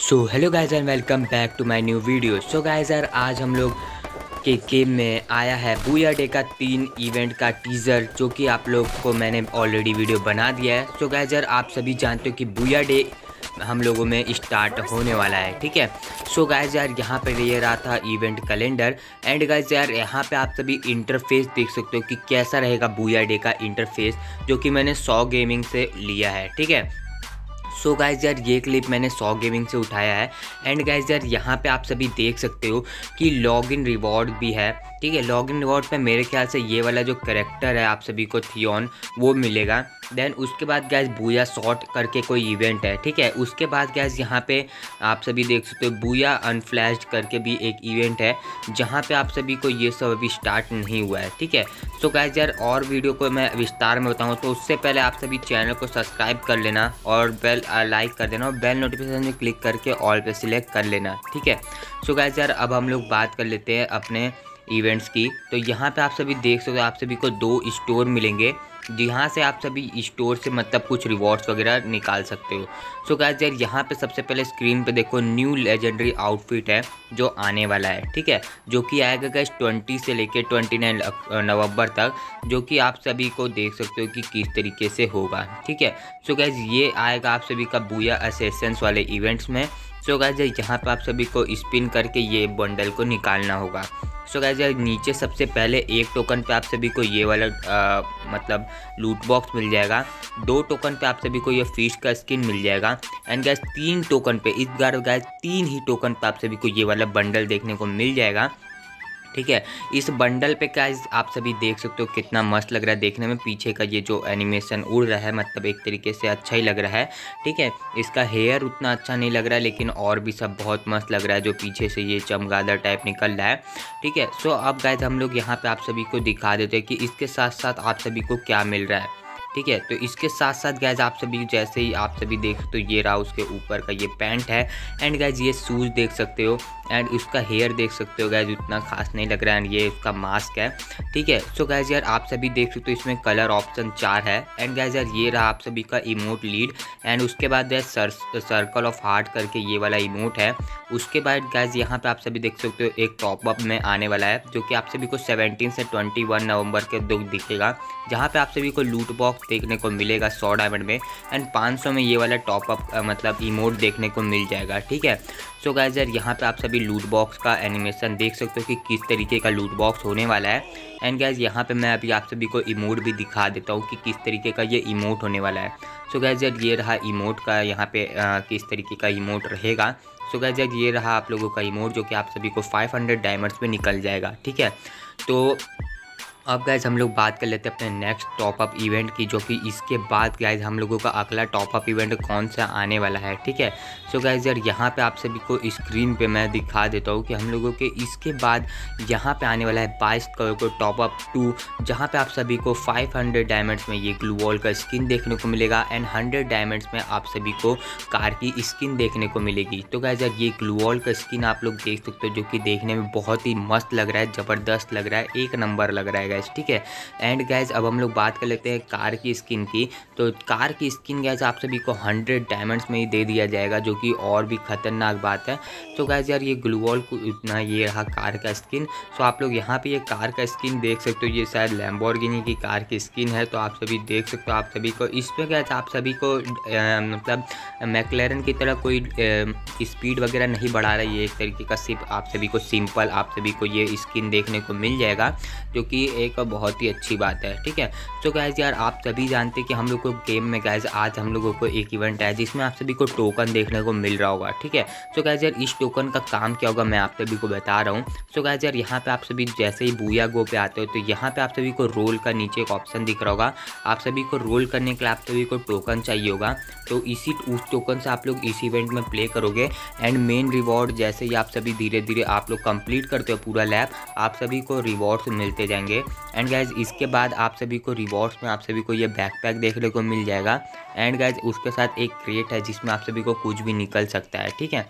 So hello guys and welcome back to my new video so guys यार, आज हम लोग के गेम में आया है बुया डे का तीन इवेंट का टीज़र जो कि आप लोग को मैंने ऑलरेडी वीडियो बना दिया है। सो गाइस यार, आप सभी जानते हो कि बुया डे हम लोगों में स्टार्ट होने वाला है, ठीक है? सो गाइज़ यार, यहाँ पर ये रहा था इवेंट कैलेंडर एंड गाइज़ यार, यहाँ पे आप सभी इंटरफेस देख सकते हो कि कैसा रहेगा बुया डे का इंटरफेस जो कि मैंने सौ गेमिंग से लिया है, ठीक है? सो गाइज़ यार, ये क्लिप मैंने सौ गेमिंग से उठाया है। एंड गाइज़ यार, यहाँ पे आप सभी देख सकते हो कि लॉग इन रिवॉर्ड भी है। ठीक है लॉग इन रिवॉर्ड पे मेरे ख्याल से ये वाला जो करेक्टर है आप सभी को थियोन वो मिलेगा। देन उसके बाद गैस बूया शॉर्ट करके कोई इवेंट है। ठीक है, उसके बाद गैस यहाँ पे आप सभी देख सकते हो बूया अनफ्लैश्ड करके भी एक इवेंट है, जहाँ पे आप सभी को ये सब अभी स्टार्ट नहीं हुआ है। ठीक है सो गैस यार, और वीडियो को मैं विस्तार में बताऊँ तो उससे पहले आप सभी चैनल को सब्सक्राइब कर लेना और बेल लाइक कर देना और बेल नोटिफिकेशन में क्लिक करके ऑल पे सिलेक्ट कर लेना, ठीक है? सो गैस यार, अब हम लोग बात कर लेते हैं अपने इवेंट्स की तो यहाँ पे आप सभी देख सकते हो, आप सभी को दो स्टोर मिलेंगे। यहाँ से आप सभी स्टोर से मतलब कुछ रिवॉर्ड्स वगैरह निकाल सकते हो। सो गाइस यार, यहाँ पे सबसे पहले स्क्रीन पे देखो न्यू लेजेंडरी आउटफिट है, जो आने वाला है, ठीक है? जो कि आएगा गैस ट्वेंटी से लेके ट्वेंटी नाइन नवंबर तक, जो कि आप सभी को देख सकते हो कि किस तरीके से होगा, ठीक है? सो गैस ये आएगा आप सभी का बुया असेसेंस वाले इवेंट्स में। सो गैस यहाँ पर आप सभी को स्पिन करके ये बंडल को निकालना होगा। सो गैस यार नीचे सबसे पहले एक टोकन पे आप सभी को ये वाला आ, मतलब लूट बॉक्स मिल जाएगा। दो टोकन पे आप सभी को ये फ़िश का स्किन मिल जाएगा। एंड गैस तीन टोकन पे इस बार गैस तीन ही टोकन पे आप सभी को ये वाला बंडल देखने को मिल जाएगा। ठीक है? इस बंडल पे क्या आप सभी देख सकते हो कितना मस्त लग रहा है देखने में। पीछे का ये जो एनिमेशन उड़ रहा है मतलब एक तरीके से अच्छा ही लग रहा है, ठीक है? इसका हेयर उतना अच्छा नहीं लग रहा है लेकिन और भी सब बहुत मस्त लग रहा है जो पीछे से ये चमगादड़ टाइप निकल रहा है, ठीक है? सो अब गायद हम लोग यहाँ पर आप सभी को दिखा देते हैं कि इसके साथ साथ आप सभी को क्या मिल रहा है। ठीक है? तो इसके साथ साथ गैज आप सभी जैसे ही आप सभी देख तो ये रहा उसके ऊपर का ये पैंट है। एंड गैज ये शूज़ देख सकते हो। एंड उसका हेयर देख सकते हो गैज उतना खास नहीं लग रहा है। एंड ये उसका मास्क है। ठीक है? सो गैज यार आप सभी देख सकते हो इसमें कलर ऑप्शन चार है। एंड गैज यार ये रहा आप सभी का इमोट लीड एंड उसके बाद गैज सर, सर्कल ऑफ़ हार्ट करके ये वाला इमोट है। उसके बाद गैज यहाँ पे आप सभी देख सकते हो एक टॉपअप में आने वाला है जो कि आप सभी को सेवनटीन से ट्वेंटी नवंबर के दो दिखेगा। जहाँ पे आप सभी को लूट बॉक्स देखने को मिलेगा सौ डायमंड में एंड 500 में ये वाला टॉपअप मतलब इमोट देखने को मिल जाएगा ठीक है? सो गाइज़ यार यहाँ पे आप सभी लूट बॉक्स का एनिमेशन देख सकते हो कि किस तरीके का लूट बॉक्स होने वाला है। एंड गैज यहाँ पे मैं अभी आप सभी को इमोट भी दिखा देता हूँ कि किस तरीके का ये इमोट होने वाला है। सो गैज यार ये रहा इमोट का यहाँ पे आ, किस तरीके का इमोट रहेगा। सो गैज यार ये रहा आप लोगों का इमोट जो कि आप सभी को 500 डायमंड्स में निकल जाएगा ठीक है? तो अब गैज हम लोग बात कर लेते हैं अपने नेक्स्ट टॉपअप इवेंट की, जो कि इसके बाद गैज हम लोगों का अगला टॉपअप इवेंट कौन सा आने वाला है, ठीक है? सो गैज यार, यहाँ पे आप सभी को स्क्रीन पे मैं दिखा देता हूँ कि हम लोगों के इसके बाद यहाँ पे आने वाला है बाईस करोड़ को टॉपअप टू जहाँ पे आप सभी को 500 डायमंड्स में ये ग्लू वॉल का स्किन देखने को मिलेगा एंड 100 डायमंड्स में आप सभी को कार की स्किन देखने को मिलेगी। तो गैज यार, ये ग्लू वॉल का स्किन आप लोग देख सकते हो, जो कि देखने में बहुत ही मस्त लग रहा है, ज़बरदस्त लग रहा है, एक नंबर लग रहा है गैस ठीक है? एंड गैस अब हम लोग बात कर लेते हैं कार की स्किन की। तो कार की स्किन गैस आप सभी को हंड्रेड डायमंड्स में ही दे दिया जाएगा, जो कि और भी ख़तरनाक बात है। तो गैस यार, ये ग्लूवॉल को इतना ये रहा कार का स्किन सो आप लोग यहाँ पे ये कार का स्किन देख सकते हो, ये शायद लैम्बोर्गिनी की कार की स्किन है तो आप सभी देख सकते हो, आप सभी को इस पर गैस आप सभी को मतलब मैकलेरन की तरह कोई स्पीड वगैरह नहीं बढ़ा रहा है एक तरीके का सिर्फ़ आप सभी को सिंपल आप सभी को ये स्किन देखने को मिल जाएगा, जो कि एक बहुत ही अच्छी बात है, ठीक है? तो गैज़ यार, आप सभी जानते कि हम लोग को गेम में गैज़ आज हम लोगों को एक इवेंट है, जिसमें आप सभी को टोकन देखने को मिल रहा होगा, ठीक है? तो गैज़ यार, इस टोकन का काम क्या होगा, मैं आप सभी को बता रहा हूँ। तो गैज़ यार, यहाँ पे आप सभी जैसे ही बूया गो पे आते हो तो यहाँ पर आप सभी को रोल का नीचे एक ऑप्शन दिख रहा होगा। आप सभी को रोल करने के लिए आप सभी को टोकन चाहिए होगा। तो इसी, उस टोकन से आप लोग इस इवेंट में प्ले करोगे। एंड मेन रिवॉर्ड जैसे ही आप सभी धीरे धीरे आप लोग कंप्लीट करते हो पूरा लैब आप सभी को रिवॉर्ड्स मिलते जाएँगे। एंड गाइज़ इसके बाद आप सभी को रिवॉर्ड्स में, आप सभी को ये बैकपैक देखने को मिल जाएगा। एंड गैज उसके साथ एक क्रिएट है जिसमें आप सभी को कुछ भी निकल सकता है, ठीक है?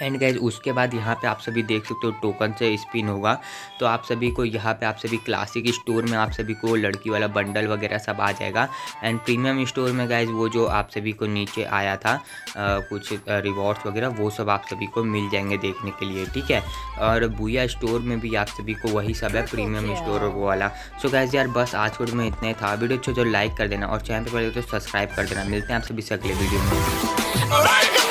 एंड गैज उसके बाद यहाँ पे आप सभी देख सकते हो टोकन से स्पिन होगा। तो आप सभी को यहाँ पे आप सभी क्लासिक स्टोर में आप सभी को लड़की वाला बंडल वगैरह सब आ जाएगा। एंड प्रीमियम स्टोर में गैज वो जो आप सभी को नीचे आया था आ, कुछ रिवॉर्ड्स वगैरह वो सब आप सभी को मिल जाएँगे देखने के लिए ठीक है? और बुया स्टोर में भी आप सभी को वही सब है प्रीमियम स्टोर वो वाला। सो गैज यार बस आज वीडियो में इतना ही था। वीडियो अच्छा तो लाइक कर देना और चैनल पर तो सब्सक्राइब कर देना। मिलते हैं आप सभी से अगले वीडियो में।